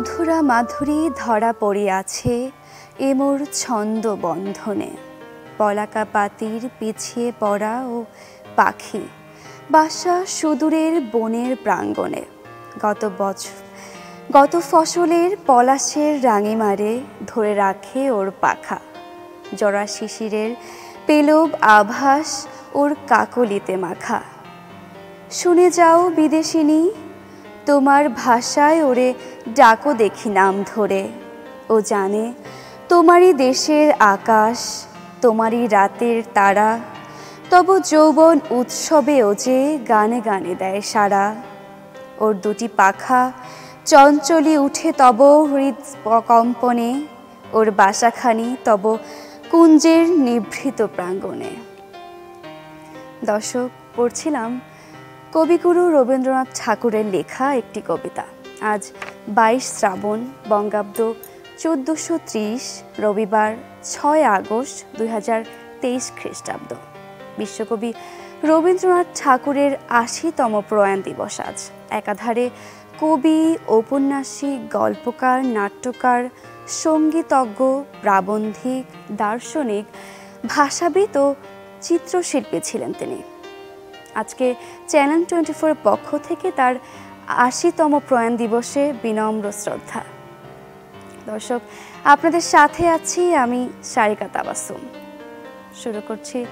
অধুরা মাধুরী ধরা পড়িয়াছে এমোর ছন্দ বন্ধনে। পলাকা পাতির পিছিয়ে পড়া ও পাখি বাসা সুদূরের বনের প্রাঙ্গণে। গত বছর, গত ফসলের পলাশের রাঙিমারে ধরে রাখে ওর পাখা। জরা শিশিরের পেলব আভাস ওর কাকলিতে মাখা। শুনে যাও বিদেশিনী তোমার ভাষায় ওরে ডাকো দেখি নাম ধরে। ও জানে, তোমারই দেশের আকাশ, তোমারই রাতের তারা, তব যৌবন উৎসবে ও যে গানে গানে দেয় সারা। ওর দুটি পাখা চঞ্চলি উঠে তব হৃদ কম্পনে ওর বাসাখানি তব কুঞ্জের নিভৃত প্রাঙ্গণে। দর্শক, পড়ছিলাম কবিগুরু রবীন্দ্রনাথ ঠাকুরের লেখা একটি কবিতা। আজ বাইশ শ্রাবণ, বঙ্গাব্দ, চোদ্দোশো ত্রিশ, রবিবার, ছয় আগস্ট দুই হাজার তেইশ খ্রিস্টাব্দ। বিশ্বকবি রবীন্দ্রনাথ ঠাকুরের আশিতম প্রয়াণ দিবস আজ। একাধারে কবি, ঔপন্যাসিক, গল্পকার, নাট্যকার, সঙ্গীতজ্ঞ, প্রাবন্ধিক, দার্শনিক, ভাষাবিদ ও চিত্রশিল্পী ছিলেন তিনি। আজকে চ্যানেল টোয়েন্টি ফোর পক্ষ থেকে তার আশিতম প্রয়াণ দিবসে বিনম্র শ্রদ্ধা। দর্শক, আপনাদের সাথে আছি আমি সারিকা তাবাসুম। শুরু করছি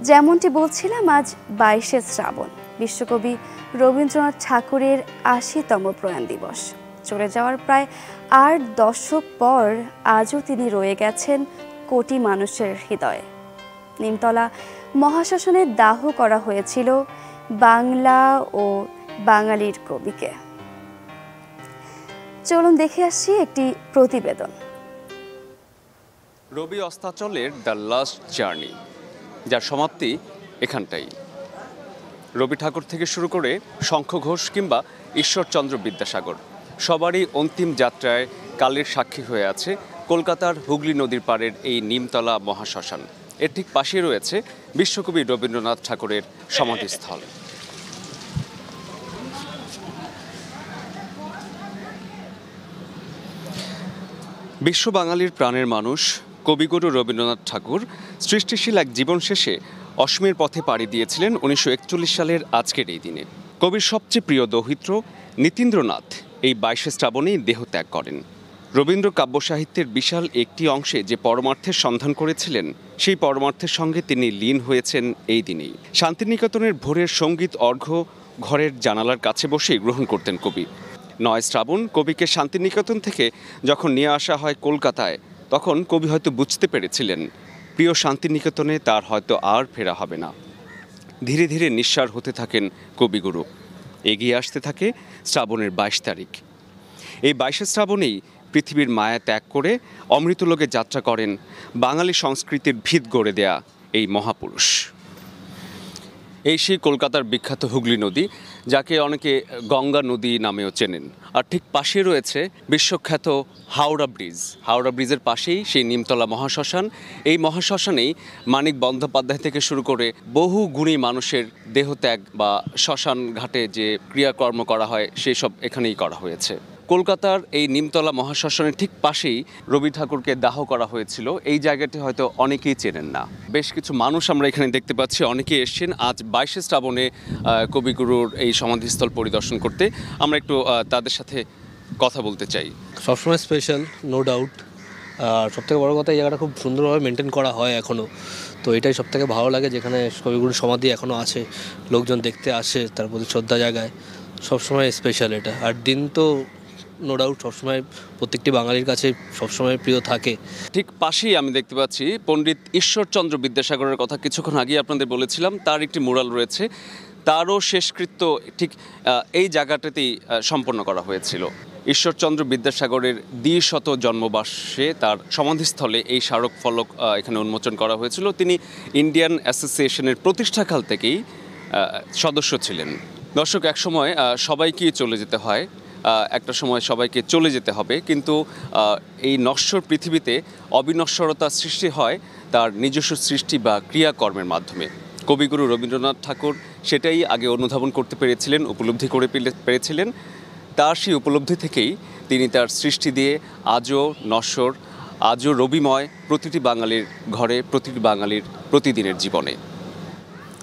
যেমনটি বলছিলাম, আজ বাইশে শ্রাবণ, বিশ্বকবি রবীন্দ্রনাথ ঠাকুরের আশিতম প্রয়াণ দিবস। চলে যাওয়ার প্রায় আট দশক পর আজও তিনি রয়ে গেছেন কোটি মানুষের হৃদয়ে। নিমতলা মহাশ্মশানে দাহ করা হয়েছিল বাংলা ও বাঙালির কবিকে। চলুন দেখে আসছি একটি প্রতিবেদন। রবি অস্তাচলের দ্য লাস্ট জার্নি, যার সমাপ্তি এখানটাই। রবি ঠাকুর থেকে শুরু করে শঙ্খ ঘোষ কিংবা ঈশ্বরচন্দ্র বিদ্যাসাগর, সবারই অন্তিম যাত্রায় কালের সাক্ষী হয়ে আছে কলকাতার হুগলি নদীর পাড়ের এই নিমতলা মহাশ্মশান। এর ঠিক পাশে রয়েছে বিশ্বকবি রবীন্দ্রনাথ ঠাকুরের সমাধিস্থল। বিশ্ব বাঙালির প্রাণের মানুষ, কবিগুরু রবীন্দ্রনাথ ঠাকুর সৃষ্টিশীল এক জীবন শেষে অশ্মের পথে পাড়ি দিয়েছিলেন উনিশশো একচল্লিশ সালের আজকের এই দিনে। কবির সবচেয়ে প্রিয় দৌহিত্র নীতীন্দ্রনাথ এই বাইশে শ্রাবণেই দেহত্যাগ করেন। রবীন্দ্র কাব্য সাহিত্যের বিশাল একটি অংশে যে পরমার্থের সন্ধান করেছিলেন সেই পরমার্থের সঙ্গে তিনি লীন হয়েছেন এই দিনেই। শান্তিনিকেতনের ভোরের সংগীত অর্ঘ্য ঘরের জানালার কাছে বসেই গ্রহণ করতেন কবি। নয় শ্রাবণ কবিকে শান্তিনিকেতন থেকে যখন নিয়ে আসা হয় কলকাতায়, তখন কবি হয়তো বুঝতে পেরেছিলেন, প্রিয় শান্তিনিকেতনে তার হয়তো আর ফেরা হবে না। ধীরে ধীরে নিঃসার হতে থাকেন কবিগুরু। এগিয়ে আসতে থাকে শ্রাবণের বাইশ তারিখ। এই বাইশে শ্রাবণেই পৃথিবীর মায়া ত্যাগ করে অমৃতলোকে যাত্রা করেন বাঙালি সংস্কৃতির ভিত গড়ে দেয়া এই মহাপুরুষ। এই সেই কলকাতার বিখ্যাত হুগলি নদী, যাকে অনেকে গঙ্গা নদী নামেও চেনেন। আর ঠিক পাশে রয়েছে বিশ্বখ্যাত হাওড়া ব্রিজ। হাওড়া ব্রিজের পাশেই সেই নিমতলা মহাশ্মশান। এই মহাশ্মশানেই মানিক বন্দ্যোপাধ্যায় থেকে শুরু করে বহু গুণী মানুষের দেহত্যাগ বা শ্মশান ঘাটে যে ক্রিয়াকর্ম করা হয় সেই সব এখানেই করা হয়েছে। কলকাতার এই নিমতলা মহাশ্মশানের ঠিক পাশেই রবি ঠাকুরকে দাহ করা হয়েছিল। এই জায়গাটি হয়তো অনেকেই চেনেন না। বেশ কিছু মানুষ আমরা এখানে দেখতে পাচ্ছি। অনেকেই এসছেন। আজ বাইশে শ্রাবণে কবিগুরুর এই সমাধিস্থল পরিদর্শন করতে। আমরা একটু তাদের সাথে কথা বলতে চাই। সবসময় স্পেশাল নো ডাউট আর সবথেকে বড় কথা, এই জায়গাটা খুব সুন্দরভাবে মেনটেন করা হয় এখনও তো এটাই সবথেকে ভালো লাগে যেখানে কবিগুরুর সমাধি এখনও আছে। লোকজন দেখতে আসে, তার প্রতি শ্রদ্ধা জায়গায় সবসময় স্পেশাল এটা। আর দিন তো নো ডাউট সবসময় প্রত্যেকটি বাঙালির কাছে সবসময় প্রিয় থাকে। ঠিক পাশেই আমি দেখতে পাচ্ছি পণ্ডিত ঈশ্বরচন্দ্র বিদ্যাসাগরের কথা কিছুক্ষণ আগে আপনাদের বলেছিলাম, তার একটি মুরাল রয়েছে। তারও শেষকৃত্য ঠিক এই জায়গাটাতেই সম্পন্ন করা হয়েছিল। ঈশ্বরচন্দ্র বিদ্যাসাগরের দ্বিশত জন্মবার্ষে তার সমাধিস্থলে এই স্মারক ফলক এখানে উন্মোচন করা হয়েছিল। তিনি ইন্ডিয়ান অ্যাসোসিয়েশনের প্রতিষ্ঠাকাল থেকেই সদস্য ছিলেন। দর্শক, একসময় সবাইকেই চলে যেতে হয় একটা সময় সবাইকে চলে যেতে হবে। কিন্তু এই নশ্বর পৃথিবীতে অবিনশ্বরতা সৃষ্টি হয় তার নিজস্ব সৃষ্টি বা ক্রিয়াকর্মের মাধ্যমে। কবিগুরু রবীন্দ্রনাথ ঠাকুর সেটাই আগে অনুধাবন করতে পেরেছিলেন, উপলব্ধি করে পেরেছিলেন। তার সেই উপলব্ধি থেকেই তিনি তার সৃষ্টি দিয়ে আজও নশ্বর, আজও রবিময় প্রতিটি বাঙালির ঘরে, প্রতিটি বাঙালির প্রতিদিনের জীবনে।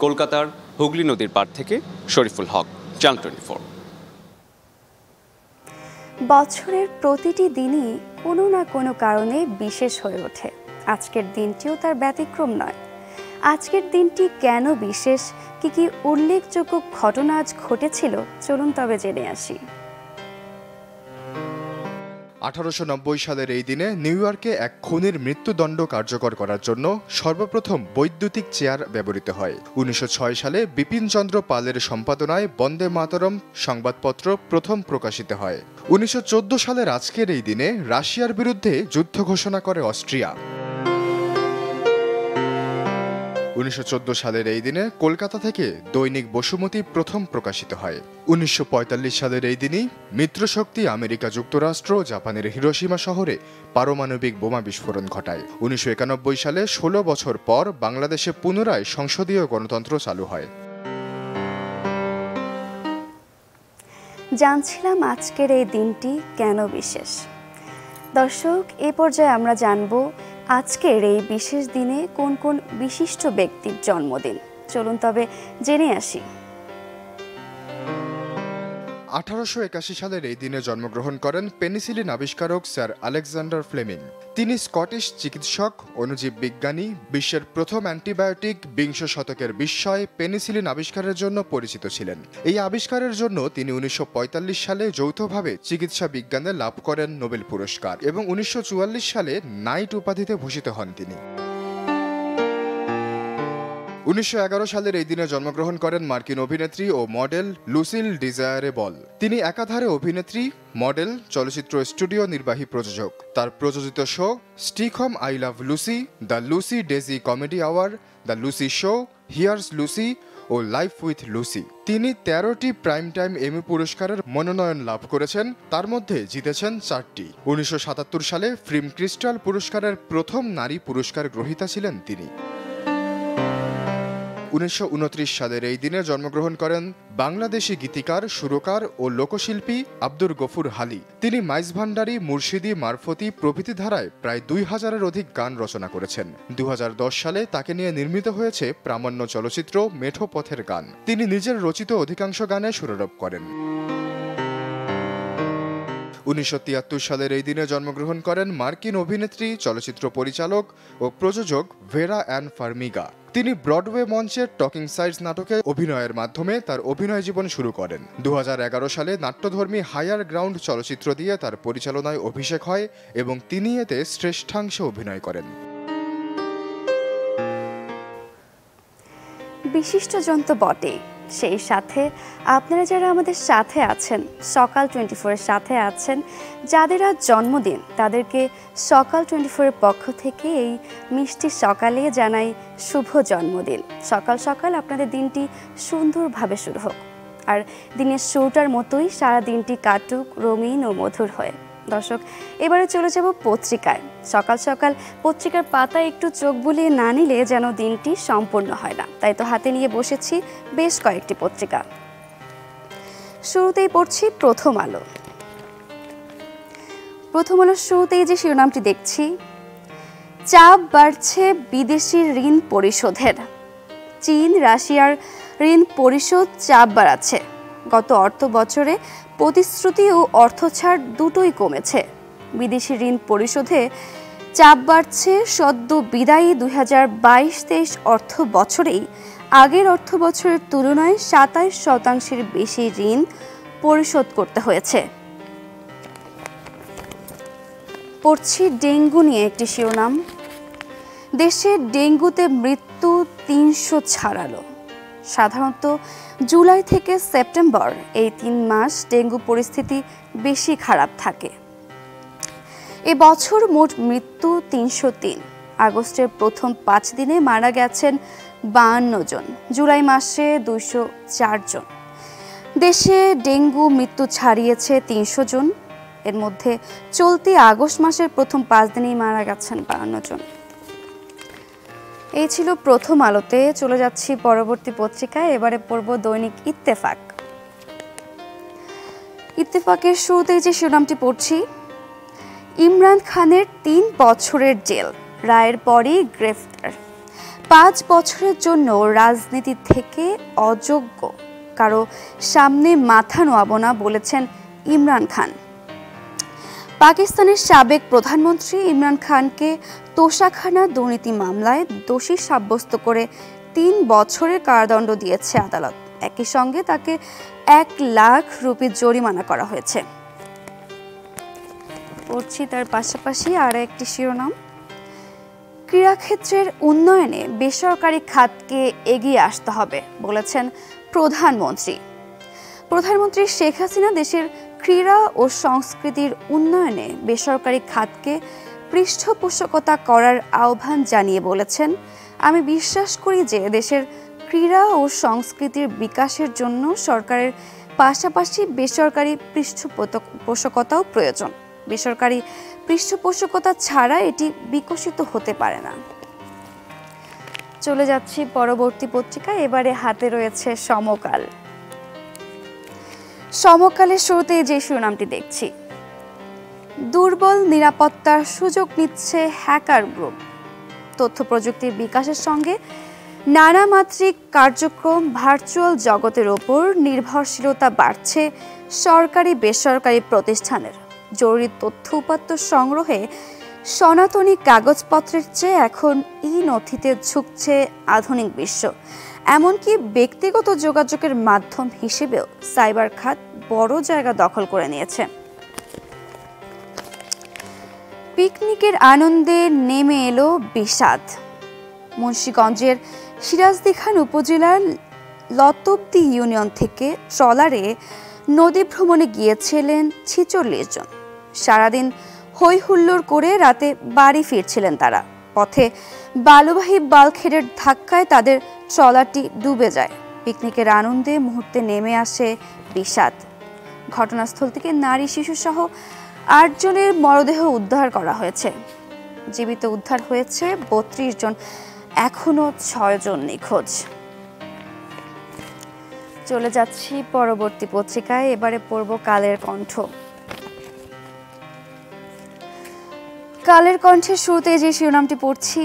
কলকাতার হুগলি নদীর পাড় থেকে শরীফুল হক চ্যানেল টোয়েন্টি বছরের প্রতিটি দিনই কোনো না কোনো কারণে বিশেষ হয়ে ওঠে। আজকের দিনটিও তার ব্যতিক্রম নয়। আজকের দিনটি কেন বিশেষ? কি কি উল্লেখযোগ্য ঘটনা আজ ঘটেছিল? চলুন তবে জেনে আসি। আঠারোশো নব্বই সালের এই দিনে নিউ ইয়র্কে এক খুনির মৃত্যুদণ্ড কার্যকর করার জন্য সর্বপ্রথম বৈদ্যুতিক চেয়ার ব্যবহৃত হয়। উনিশশো ছয় সালে বিপিনচন্দ্র পালের সম্পাদনায় বন্দে মাতরম সংবাদপত্র প্রথম প্রকাশিত হয়। উনিশশো সালের আজকের এই দিনে রাশিয়ার বিরুদ্ধে যুদ্ধ ঘোষণা করে অস্ট্রিয়া। উনিশশো সালের এই দিনে কলকাতা থেকে দৈনিক বসুমতী প্রথম প্রকাশিত হয়। উনিশশো পঁয়তাল্লিশ সালের এই দিনই মিত্রশক্তি আমেরিকা যুক্তরাষ্ট্র জাপানের হিরোসীমা শহরে পারমাণবিক বোমা বিস্ফোরণ ঘটায়। উনিশশো একানব্বই সালে ষোলো বছর পর বাংলাদেশে পুনরায় সংসদীয় গণতন্ত্র চালু হয়। জানছিলাম আজকের এই দিনটি কেন বিশেষ। দর্শক, এ পর্যায়ে আমরা জানব আজকের এই বিশেষ দিনে কোন কোন বিশিষ্ট ব্যক্তির জন্মদিন? চলুন তবে জেনে আসি। আঠারোশো একাশি সালের এই দিনে জন্মগ্রহণ করেন পেনিসিলিন আবিষ্কারক স্যার আলেকজান্ডার ফ্লেমিং। তিনি স্কটিশ চিকিৎসক, অণুজীব বিজ্ঞানী, বিশ্বের প্রথম অ্যান্টিবায়োটিক বিংশ শতকের বিস্ময় পেনিসিলিন আবিষ্কারের জন্য পরিচিত ছিলেন। এই আবিষ্কারের জন্য তিনি উনিশশো পঁয়তাল্লিশ সালে যৌথভাবে চিকিৎসা বিজ্ঞানে লাভ করেন নোবেল পুরস্কার এবং উনিশশো চুয়াল্লিশ সালে নাইট উপাধিতে ভূষিত হন তিনি। উনিশশো এগারো সালের এই দিনে জন্মগ্রহণ করেন মার্কিন অভিনেত্রী ও মডেল লুসিল ডিজায়ারে বল তিনি একাধারে অভিনেত্রী, মডেল, চলচ্চিত্র স্টুডিও নির্বাহী প্রযোজক। তার প্রযোজিত show sitcom I love Lucy, the Lucy Desi comedy hour the Lucy show, here's Lucy O life with Lucy. তিনি তেরোটি প্রাইম টাইম এমি পুরস্কারের মনোনয়ন লাভ করেছেন, তার মধ্যে জিতেছেন চারটি। উনিশশো সাতাত্তর সালে ফিল্ম ক্রিস্টাল পুরস্কারের প্রথম নারী পুরস্কার গ্রহীতা ছিলেন তিনি। উনিশশো উনত্রিশ সালের এই দিনে জন্মগ্রহণ করেন বাংলাদেশি গীতিকার, সুরকার ও লোকশিল্পী আব্দুর গফুর হালি। তিনি মাইজ ভান্ডারী, মুর্শিদি, মারফতি প্রভৃতি ধারায় প্রায় দুই হাজারের অধিক গান রচনা করেছেন। দু হাজার দশ সালে তাকে নিয়ে নির্মিত হয়েছে প্রামাণ্য চলচ্চিত্র মেঠো পথের গান। তিনি নিজের রচিত অধিকাংশ গানে সুরারোপ করেন। উনিশশো সালের এই দিনে জন্মগ্রহণ করেন মার্কিন অভিনেত্রী, চলচ্চিত্র পরিচালক ও প্রযোজক ভেরা অ্যান ফার্মিগা। তিনি ব্রডওয়ে মঞ্চের টকিং সাইডস নাটকে অভিনয়ের মাধ্যমে তার অভিনয় জীবন শুরু করেন। দু হাজার এগারো সালে নাট্যধর্মী হায়ার গ্রাউন্ড চলচ্চিত্র দিয়ে তার পরিচালনায় অভিষেক হয় এবং তিনি এতে শ্রেষ্ঠাংশে অভিনয় করেন। বিশিষ্টজন তো বটেই সেই সাথে আপনারা যারা আমাদের সাথে আছেন, সকাল টোয়েন্টি ফোরের সাথে আছেন, যাদের আজ জন্মদিন, তাদেরকে সকাল টোয়েন্টি ফোরের পক্ষ থেকে এই মিষ্টি সকালে জানাই শুভ জন্মদিন। সকাল সকাল আপনাদের দিনটি সুন্দরভাবে শুরু হোক। আর দিনের শুরুটার মতোই সারা দিনটি কাটুক, রঙিন ও মধুর হয়ে। দর্শক, এবারে চলে যাব পত্রিকায়। সকাল সকাল পত্রিকার পাতায় একটু চোখ বুলিয়ে না নিলে যেন দিনটি সম্পূর্ণ হয় না। তাই তো হাতে নিয়ে বসেছি বেশ কয়েকটি পত্রিকা। শুরুতেই পড়ছি প্রথম আলো। প্রথম আলোর শুরুতেই যে শিরোনামটি দেখছি, চাপ বাড়ছে বিদেশি ঋণ পরিশোধের। চীন, রাশিয়ার ঋণ পরিশোধ চাপ বাড়াচ্ছে। গত অর্থ বছরে প্রতিশ্রুতি ও অর্থ ছাড় দুটোই কমেছে। বিদেশি ঋণ পরিশোধে চাপ বাড়ছে। সদ্য বিদায়ী দুই হাজার বাইশ তেইশ অর্থ বছরেই আগের অর্থ বছরের তুলনায় সাতাইশ শতাংশের বেশি ঋণ পরিশোধ করতে হয়েছে। পড়ছি ডেঙ্গু নিয়ে একটি শিরোনাম। দেশে ডেঙ্গুতে মৃত্যু তিনশো ছাড়ালো। সাধারণত জুলাই থেকে সেপ্টেম্বর এই তিন মাস ডেঙ্গু পরিস্থিতি বেশি খারাপ থাকে। এবছর মোট মৃত্যু তিনশো তিন। আগস্টের প্রথম পাঁচ দিনে মারা গেছেন বাহান্ন জন। জুলাই মাসে দুইশো চার জন। দেশে ডেঙ্গু মৃত্যু ছাড়িয়েছে তিনশো জন। এর মধ্যে চলতি আগস্ট মাসের প্রথম পাঁচ দিনেই মারা গেছেন বাহান্ন জন। এই ছিল প্রথম আলোতে। চলে যাচ্ছি পরবর্তী পত্রিকায়। এবারে পড়ব দৈনিক ইত্তেফাক। ইত্তেফাকের শুরুতেই যে শিরোনামটি পড়ছি, ইমরান খানের তিন বছরের জেল, রায়ের পরই গ্রেফতার। পাঁচ বছরের জন্য রাজনীতি থেকে অযোগ্য, কারও সামনে মাথা নোয়াবো না বলেছেন ইমরান খান। পাকিস্তানের সাবেক প্রধানমন্ত্রী ইমরান খানকে তোষাখানা দুর্নীতি মামলায় দোষী সাব্যস্ত করে তিন বছরের কারাদণ্ড দিয়েছে আদালত। একই সঙ্গে তাকে এক লাখ রুপি জরিমানা করা হয়েছে। পড়ছি তার পাশাপাশি আর একটি শিরোনাম। ক্রীড়াক্ষেত্রের উন্নয়নে বেসরকারি খাতকে এগিয়ে আসতে হবে, বলেছেন প্রধানমন্ত্রী। প্রধানমন্ত্রী শেখ হাসিনা দেশের ক্রীড়া ও সংস্কৃতির উন্নয়নে বেসরকারি খাতকে পৃষ্ঠপোষকতা করার আহ্বান জানিয়ে বলেছেন, আমি বিশ্বাস করি যে দেশের ক্রীড়া ও সংস্কৃতির বিকাশের জন্য সরকারের পাশাপাশি বেসরকারি পৃষ্ঠপোষকতাও প্রয়োজন। বেসরকারি পৃষ্ঠপোষকতা ছাড়া এটি বিকশিত হতে পারে না। চলে যাচ্ছি পরবর্তী পত্রিকা এবারে হাতে রয়েছে সমকাল। সমকালের শুরুতে যে শিরোনামটি দেখছি। দুর্বল নিরাপত্তার সুযোগ নিচ্ছে হ্যাকার গ্রুপ। তথ্য প্রযুক্তির বিকাশের সঙ্গে নানামাত্রিক কার্যক্রম ভার্চুয়াল জগতের ওপর নির্ভরশীলতা বাড়ছে সরকারি বেসরকারি প্রতিষ্ঠানের। জরুরি তথ্য উপাত্ত সংগ্রহে সনাতনী কাগজপত্রের চেয়ে এখন ই নথিতে ঝুঁকছে আধুনিক বিশ্ব। এমনকি ব্যক্তিগত যোগাযোগের মাধ্যম হিসেবেও সাইবার খাত বড় জায়গা দখল করে নিয়েছে। পিকনিকের আনন্দে নেমে এলো বিষাদ। মুন্সীগঞ্জের সিরাজদিখান উপজেলার লতবদি ইউনিয়ন থেকে ট্রলারে নদী ভ্রমণে গিয়েছিলেন ছিচল্লিশ জন। সারাদিন হই হুল্লোড় করে রাতে বাড়ি ফিরছিলেন তারা। পথে বালুবাহী বালখেরের ধাক্কায় তাদের ট্রলারটি ডুবে যায়। পিকনিকের আনন্দে মুহূর্তে নেমে আসে বিষাদ। ঘটনাস্থল থেকে নারী শিশু সহ আটজনের মরদেহ উদ্ধার করা হয়েছে। জীবিত উদ্ধার হয়েছে বত্রিশ জন, এখনও ছয়জন নিখোঁজ। চলে যাচ্ছি পরবর্তী পত্রিকায়, এবারে পড়ব কালের কণ্ঠ। কালের কণ্ঠের শুরুতে যে শিরোনামটি পড়ছি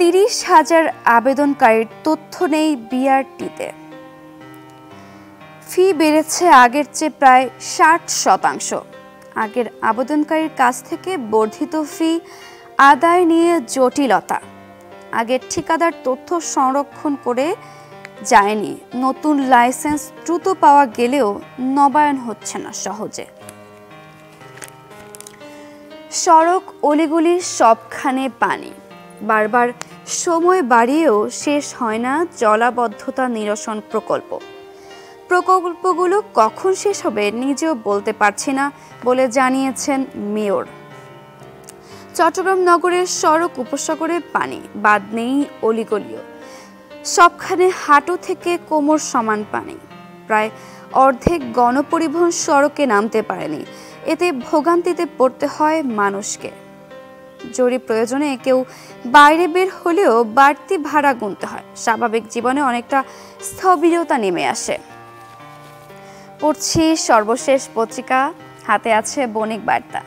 তিরিশ হাজার আবেদনকারীর তথ্য নেই বিআরটিতে। ফি বেড়েছে আগের চেয়ে প্রায় ষাট শতাংশ। আগের আবেদনকারীর কাছ থেকে বর্ধিত ফি, আদায় নিয়ে জটিলতা। আগের ঠিকাদার তথ্য সংরক্ষণ করে যায়নি। নতুন লাইসেন্স দ্রুত পাওয়া গেলেও নবায়ন হচ্ছে না সহজে। সড়ক অলিগুলি সবখানে পানি। বারবার সময় বাড়িয়েও শেষ হয় না জলাবদ্ধতা নিরসন প্রকল্প। প্রকল্পগুলো কখন শেষ হবে নিজেও বলতে পারছি না বলে জানিয়েছেন মেয়র। চট্টগ্রাম নগরের সড়ক উপসাগরে পানি বাদ নেই, অলিগলিও। সবখানে হাঁটু থেকে কোমর সমান পানি। প্রায় অর্ধেক গণপরিবহন সড়কে নামতে পারেনি। এতে ভোগান্তিতে পড়তে হয় মানুষকে। জরুরি প্রয়োজনে কেউ বাইরে বের হলেও বাড়তি ভাড়া গুনতে হয়। স্বাভাবিক জীবনে অনেকটা স্থবিরতা নেমে আসে। পড়ছি সর্বশেষ পত্রিকা, হাতে আছে বণিক বার্তা।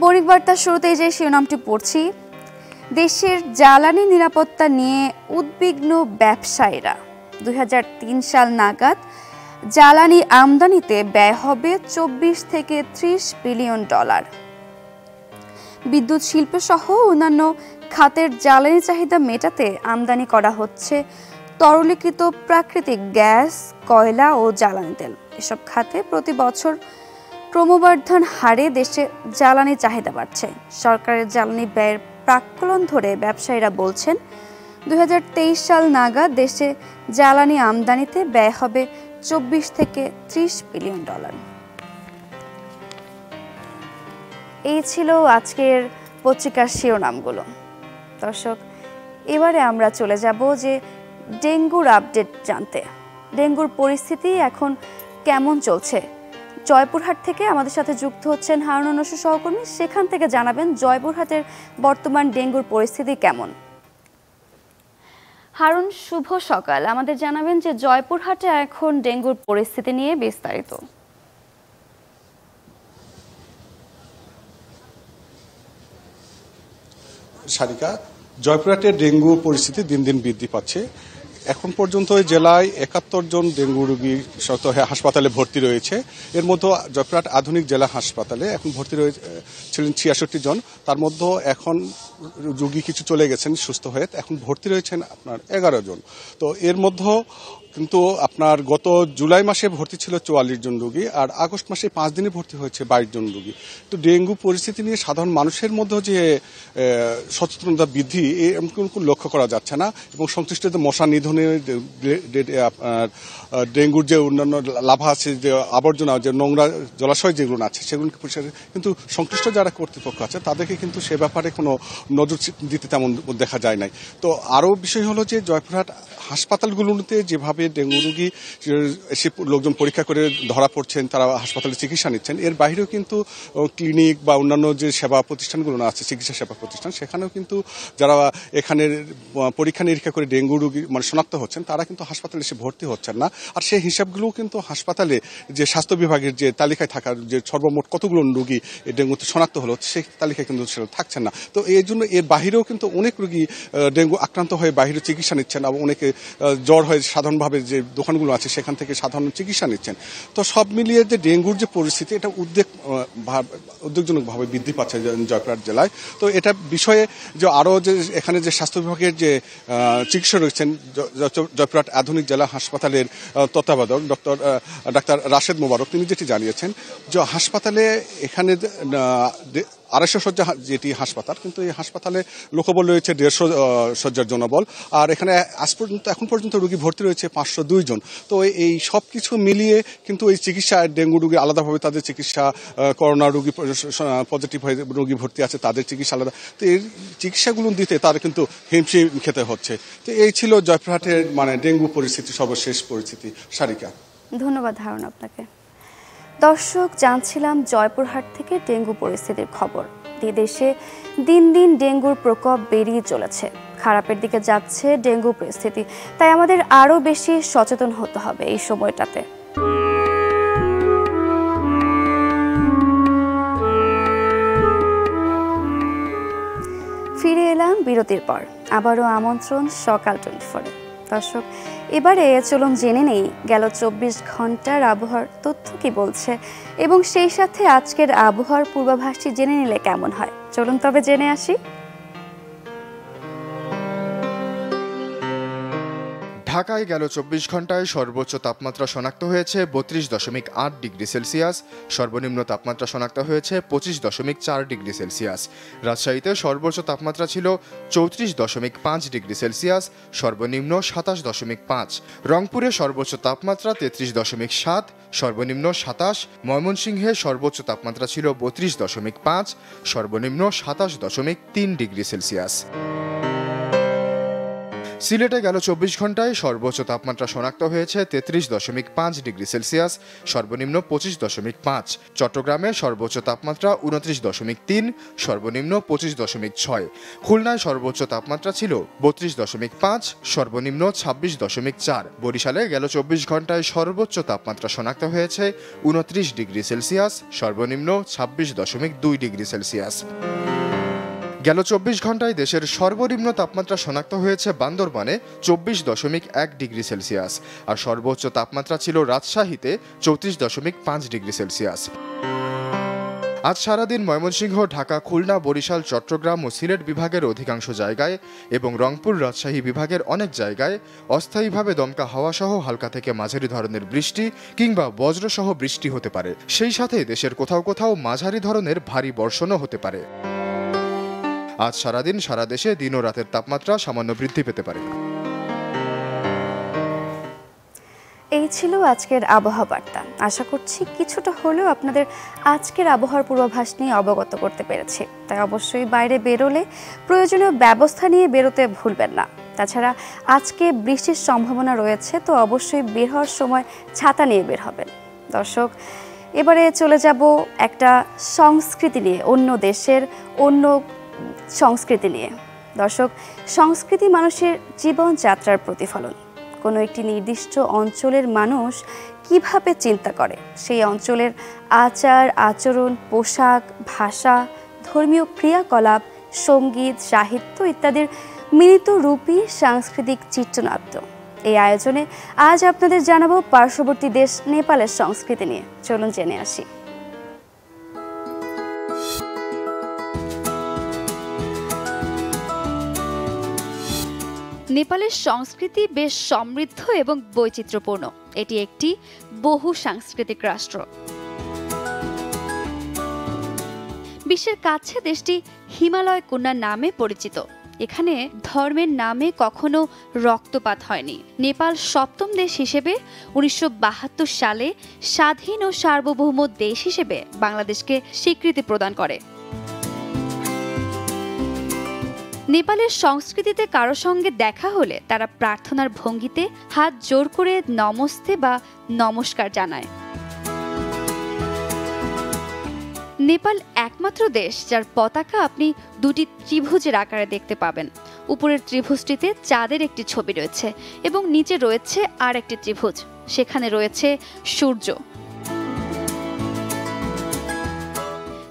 বণিক বার্তার শুরুতেই যে শিরোনামটি পড়ছি, দেশের জ্বালানি নিরাপত্তা নিয়ে উদ্বিগ্ন ব্যবসায়ীরা। দুই হাজার তিন সাল নাগাদ জ্বালানি আমদানিতে ব্যয় হবে চব্বিশ থেকে ত্রিশ বিলিয়ন ডলার। বিদ্যুৎ শিল্প সহ অন্যান্য খাতের জ্বালানি চাহিদা মেটাতে আমদানি করা হচ্ছে তরলীকৃত প্রাকৃতিক গ্যাস, কয়লা ও জ্বালানি তেল। এসব খাতে প্রতি বছর ক্রমবর্ধন হারে দেশে জ্বালানি চাহিদা বাড়ছে। সরকারের জ্বালানি ব্যয়ের প্রাক্কলন ধরে ব্যবসায়ীরা বলছেন, দুই হাজার তেইশ সাল নাগাদ দেশে জ্বালানি আমদানিতে ব্যয় হবে চব্বিশ থেকে ত্রিশ বিলিয়ন ডলার। এই ছিল আজকের পত্রিকার শিরোনামগুলো। দর্শক, এবারে আমরা চলে যাব যে ডেঙ্গুর আপডেট জানতে। ডেঙ্গুর পরিস্থিতি এখন কেমন চলছে? জয়পুরহাট থেকে আমাদের সাথে যুক্ত হচ্ছেন হারুন নসু সহকর্মী। সেখান থেকে জানাবেন জয়পুরহাটের বর্তমান ডেঙ্গুর পরিস্থিতি কেমন। হারুন, শুভ সকাল। আমাদের জানাবেন যে জয়পুরহাটে এখন ডেঙ্গুর পরিস্থিতি নিয়ে বিস্তারিত। সারিকা জয়পুরহাটে ডেঙ্গু পরিস্থিতি দিন দিন বৃদ্ধি পাচ্ছে। এখন পর্যন্ত এই জেলায় একাত্তর জন ডেঙ্গু রোগী শত হাসপাতালে ভর্তি রয়েছে। এর মধ্যে জয়পুরহাট আধুনিক জেলা হাসপাতালে এখন ভর্তি রয়েছে ছিলেন ছিয়াষট্টি জন। তার মধ্যে এখন রোগী কিছু চলে গেছেন সুস্থ হয়ে। এখন ভর্তি রয়েছেন আপনার এগারো জন। তো এর মধ্যে কিন্তু আপনার গত জুলাই মাসে ভর্তি ছিল চুয়াল্লিশ জন রোগী আর আগস্ট মাসে পাঁচ দিনে ভর্তি হয়েছে বাইশ জন রোগী। তো ডেঙ্গু পরিস্থিতি নিয়ে সাধারণ মানুষের মধ্যে যে সচেতনতা বৃদ্ধি এরকম কোনো লক্ষ্য করা যাচ্ছে না এবং সংশ্লিষ্ট যে মশা আপনার ডেঙ্গুর যে অন্যান্য লাভা আছে, যে আবর্জনা, যে নোংরা জলাশয় যেগুলো আছে, সেগুলোকে পরিষ্কার কিন্তু সংশ্লিষ্ট যারা কর্তৃপক্ষ আছে, তাদেরকে কিন্তু সে ব্যাপারে কোনো নজর দিতে তেমন দেখা যায় নাই। তো আরও বিষয় হলো যে জয়পুরহাট হাসপাতালগুলোতে যেভাবে ডেঙ্গু রোগী এসে লোকজন পরীক্ষা করে ধরা পড়ছেন, তারা হাসপাতালে চিকিৎসা নিচ্ছেন। এর বাইরেও কিন্তু ক্লিনিক বা অন্যান্য যে সেবা প্রতিষ্ঠানগুলো আছে, চিকিৎসা সেবা প্রতিষ্ঠান, সেখানেও কিন্তু যারা এখানে পরীক্ষা নিরীক্ষা করে ডেঙ্গু রোগী মানে শনাক্ত হচ্ছেন, তারা কিন্তু হাসপাতালে এসে ভর্তি হচ্ছেন না। আর সেই হিসাবগুলোও কিন্তু হাসপাতালে যে স্বাস্থ্য বিভাগের যে তালিকায় থাকার যে সর্বমোট কতগুলো রোগী ডেঙ্গুতে শনাক্ত হলো, সেই তালিকায় কিন্তু সেটা থাকছেন না। তো এই জন্য এর বাহিরেও কিন্তু অনেক রোগী ডেঙ্গু আক্রান্ত হয়ে বাইরে চিকিৎসা নিচ্ছেন এবং অনেকে জ্বর হয়ে সাধারণভাবে যে দোকানগুলো আছে সেখান থেকে সাধারণ চিকিৎসা নিচ্ছেন। তো সব মিলিয়ে যে ডেঙ্গুর যে পরিস্থিতি এটা উদ্বেগ ভাব- উদ্বেগজনকভাবে বৃদ্ধি পাচ্ছে জয়পুরহাট জেলায়। তো এটা বিষয়ে যে আরও যে এখানে যে স্বাস্থ্য বিভাগের যে আহ, চিকিৎসক রয়েছেন জয়পুরহাট আধুনিক জেলা হাসপাতালের তত্ত্বাবধায়ক ডক্টর ডাক্তার রাশেদ মোবারক। তিনি যেটি জানিয়েছেন যে হাসপাতালে এখানে আড়াইশো শয্যা যেটি হাসপাতাল, কিন্তু এই হাসপাতালে লোকবল রয়েছে দেড়শো শয্যার জনবল। আর এখানে আজ পর্যন্ত, এখন পর্যন্ত রোগী ভর্তি রয়েছে পাঁচশো দুই জন। তো এই- এই সব কিছু মিলিয়ে কিন্তু এই চিকিৎসা, ডেঙ্গু রোগী আলাদাভাবে তাদের চিকিৎসা করোনা রোগী পজিটিভ হয়ে রোগী ভর্তি আছে, তাদের চিকিৎসা আলাদা। তো এই চিকিৎসাগুলো দিতে তার কিন্তু হিমশিম খেতে হচ্ছে। তো এই ছিল জয়পুরহাটের মানে ডেঙ্গু পরিস্থিতি, সর্বশেষ পরিস্থিতি। সারিকা। ধন্যবাদ ধারণ আপনাকে। দর্শক, জানছিলাম জয়পুরহাট থেকে ডেঙ্গু পরিস্থিতির খবর। দেশে দিন দিন ডেঙ্গুর প্রকোপ বেরিয়ে চলেছে। খারাপের দিকে যাচ্ছে ডেঙ্গু পরিস্থিতি, তাই আমাদের আরও বেশি সচেতন হতে হবে এই সময়টাতে। ফিরে এলাম বিরতির পর। আবারও আমন্ত্রণ সকাল টোয়েন্টি ফোরে দর্শক এবারে চলুন জেনে নেই, গেল চব্বিশ ঘণ্টার আবহাওয়ার তথ্য কি বলছে? এবং সেই সাথে আজকের আবহাওয়ার পূর্বাভাসটি জেনে নিলে কেমন হয়? চলুন তবে জেনে আসি। ঢাকায় গেল চব্বিশ ঘন্টায় সর্বোচ্চ তাপমাত্রা শনাক্ত হয়েছে বত্রিশ দশমিক আট ডিগ্রি সেলসিয়াস। সর্বনিম্ন তাপমাত্রা শনাক্ত হয়েছে পঁচিশ দশমিক চার ডিগ্রি সেলসিয়াস। রাজশাহীতে সর্বোচ্চ তাপমাত্রা ছিল চৌত্রিশ দশমিক পাঁচ ডিগ্রি সেলসিয়াস, সর্বনিম্ন সাতাশ দশমিক পাঁচ। রংপুরে সর্বোচ্চ তাপমাত্রা তেত্রিশ দশমিক সাত, সর্বনিম্ন সাতাশ। ময়মনসিংহে সর্বোচ্চ তাপমাত্রা ছিল বত্রিশ দশমিক পাঁচ, সর্বনিম্ন সাতাশ দশমিক তিন ডিগ্রি সেলসিয়াস। সিলেটে গেল চব্বিশ ঘন্টায় সর্বোচ্চ তাপমাত্রা শনাক্ত হয়েছে তেত্রিশ দশমিক পাঁচ ডিগ্রি সেলসিয়াস, সর্বনিম্ন পঁচিশ দশমিক পাঁচ। চট্টগ্রামে সর্বোচ্চ তাপমাত্রা উনত্রিশ দশমিক তিন, সর্বনিম্ন পঁচিশ দশমিক ছয়। খুলনায় সর্বোচ্চ তাপমাত্রা ছিল বত্রিশ দশমিক পাঁচ, সর্বনিম্ন ছাব্বিশ দশমিক চার। বরিশালে গেল চব্বিশ ঘন্টায় সর্বোচ্চ তাপমাত্রা শনাক্ত হয়েছে উনত্রিশ ডিগ্রি সেলসিয়াস, সর্বনিম্ন ছাব্বিশ দশমিক দুই ডিগ্রি সেলসিয়াস। গেল চব্বিশ ঘন্টায় দেশের সর্বনিম্ন তাপমাত্রা শনাক্ত হয়েছে বান্দরবানে চব্বিশ দশমিক এক ডিগ্রি সেলসিয়াস। আর সর্বোচ্চ তাপমাত্রা ছিল রাজশাহীতে চৌত্রিশ দশমিক পাঁচ ডিগ্রি সেলসিয়াস। আজ সারাদিন ময়মনসিংহ, ঢাকা, খুলনা, বরিশাল, চট্টগ্রাম ও সিলেট বিভাগের অধিকাংশ জায়গায় এবং রংপুর, রাজশাহী বিভাগের অনেক জায়গায় অস্থায়ীভাবে দমকা হাওয়া সহ হালকা থেকে মাঝারি ধরনের বৃষ্টি কিংবা বজ্রসহ বৃষ্টি হতে পারে। সেই সাথে দেশের কোথাও কোথাও মাঝারি ধরনের ভারী বর্ষণও হতে পারে। আজ সারাদিন সারা দেশে দিন ও রাতের তাপমাত্রা সামান্য বৃদ্ধি পেতে পারে। এই ছিল আজকের আবহাওয়া বার্তা আশা করছি কিছুটা হলেও আপনাদের আজকের আবহাওয়ার পূর্বাভাস নিয়ে অবগত করতে পেরেছি। তাই অবশ্যই বাইরে বেরোলে প্রয়োজনীয় ব্যবস্থা নিয়ে বেরোতে ভুলবেন না। তাছাড়া আজকে বৃষ্টির সম্ভাবনা রয়েছে, তো অবশ্যই বের হওয়ার সময় ছাতা নিয়ে বের হবেন। দর্শক, এবারে চলে যাব একটা সংস্কৃতি নিয়ে, অন্য দেশের, অন্য সংস্কৃতি নিয়ে। দর্শক, সংস্কৃতি মানুষের জীবনযাত্রার প্রতিফলন। কোনো একটি নির্দিষ্ট অঞ্চলের মানুষ কীভাবে চিন্তা করে? সেই অঞ্চলের আচার, আচরণ, পোশাক, ভাষা, ধর্মীয় ক্রিয়াকলাপ, সংগীত, সাহিত্য ইত্যাদির মিলিত রূপী সাংস্কৃতিক চিত্রনাট্য। এই আয়োজনে আজ আপনাদের জানাব পার্শ্ববর্তী দেশ নেপালের সংস্কৃতি নিয়ে। চলুন জেনে আসি। নেপালের সংস্কৃতি বেশ সমৃদ্ধ এবং বৈচিত্র্যপূর্ণ। এটি একটি বহু সাংস্কৃতিক রাষ্ট্র। বিশ্বের কাছে দেশটি হিমালয় কন্যা নামে পরিচিত। এখানে ধর্মের নামে কখনো রক্তপাত হয়নি। নেপাল সপ্তম দেশ হিসেবে উনিশশো বাহাত্তর সালে স্বাধীন ও সার্বভৌম দেশ হিসেবে বাংলাদেশকে স্বীকৃতি প্রদান করে। নেপালের সংস্কৃতিতে কারও সঙ্গে দেখা হলে তারা প্রার্থনার ভঙ্গিতে হাত জোর করে নমস্তে বা নমস্কার জানায়। নেপাল একমাত্র দেশ যার পতাকা আপনি দুটি ত্রিভুজের আকারে দেখতে পাবেন। উপরের ত্রিভুজটিতে চাঁদের একটি ছবি রয়েছে এবং নিচে রয়েছে আর একটি ত্রিভুজ, সেখানে রয়েছে সূর্য।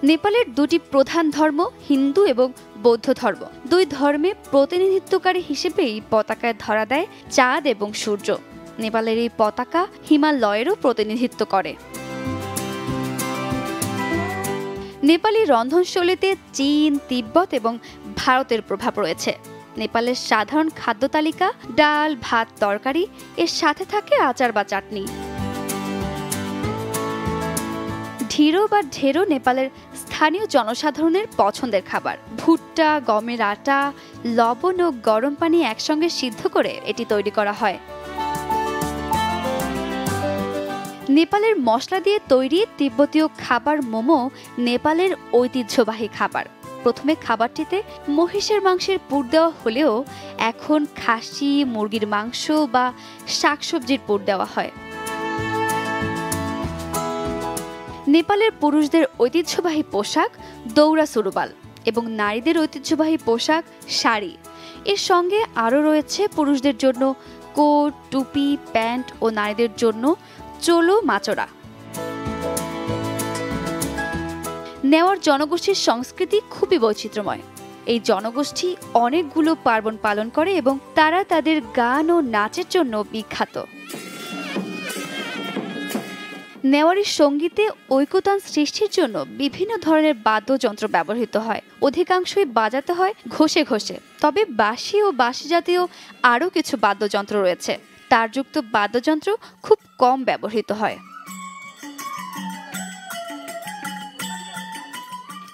নেপালের দুটি প্রধান ধর্ম হিন্দু এবং বৌদ্ধ ধর্ম। দুই ধর্মে প্রতিনিধিত্বকারী হিসেবেই পতাকায় ধরা দেয় চাঁদ এবং সূর্য। নেপালের এই পতাকা হিমালয়েরও প্রতিনিধিত্ব করে। নেপালি রন্ধনশৈলীতে চীন, তিব্বত এবং ভারতের প্রভাব রয়েছে। নেপালের সাধারণ খাদ্য তালিকা, ডাল, ভাত, তরকারি, এর সাথে থাকে আচার বা চাটনি। ঢিরো বা ঢেরো নেপালের স্থানীয় জনসাধারণের পছন্দের খাবার। ভুট্টা, গমের আটা, লবণ ও গরম পানি একসঙ্গে সিদ্ধ করে এটি তৈরি করা হয়। নেপালের মশলা দিয়ে তৈরি তিব্বতীয় খাবার মোমো নেপালের ঐতিহ্যবাহী খাবার। প্রথমে খাবারটিতে মহিষের মাংসের পুর দেওয়া হলেও এখন খাসি, মুরগির মাংস বা শাকসবজির পুর দেওয়া হয়। নেপালের পুরুষদের ঐতিহ্যবাহী পোশাক দৌড়া সুরুবাল এবং নারীদের ঐতিহ্যবাহী পোশাক শাড়ি। এর সঙ্গে আরও রয়েছে পুরুষদের জন্য কোট, টুপি, প্যান্ট ও নারীদের জন্য চলো মাচড়া নেওয়ার জনগোষ্ঠীর সংস্কৃতি খুবই বৈচিত্র্যময়। এই জনগোষ্ঠী অনেকগুলো পার্বণ পালন করে এবং তারা তাদের গান ও নাচের জন্য বিখ্যাত। নেওয়ারি সঙ্গীতে ঐকতান সৃষ্টির জন্য বিভিন্ন ধরনের বাদ্যযন্ত্র ব্যবহৃত হয়। অধিকাংশই বাজাতে হয় ঘষে ঘষে। তবে বাঁশি ও বাঁশি জাতীয় আরও কিছু বাদ্যযন্ত্র রয়েছে। তারযুক্ত বাদ্যযন্ত্র খুব কম ব্যবহৃত হয়।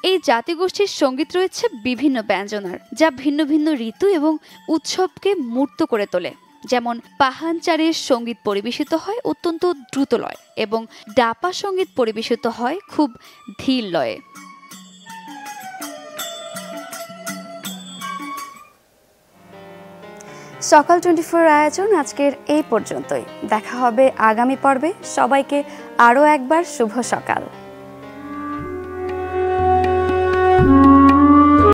এই জাতিগোষ্ঠীর সংগীত রয়েছে বিভিন্ন ব্যঞ্জনার, যা ভিন্ন ভিন্ন ঋতু এবং উৎসবকে মূর্ত করে তোলে। যেমন পাহানচারের সংগীত পরিবেশিত হয় অত্যন্ত দ্রুত লয় এবং ডাপা সংগীত পরিবেশিত হয় খুব ধীর লয়ে। সকাল টোয়েন্টি ফোর আয়োজন আজকের এই পর্যন্তই। দেখা হবে আগামী পর্বে। সবাইকে আরও একবার শুভ সকাল।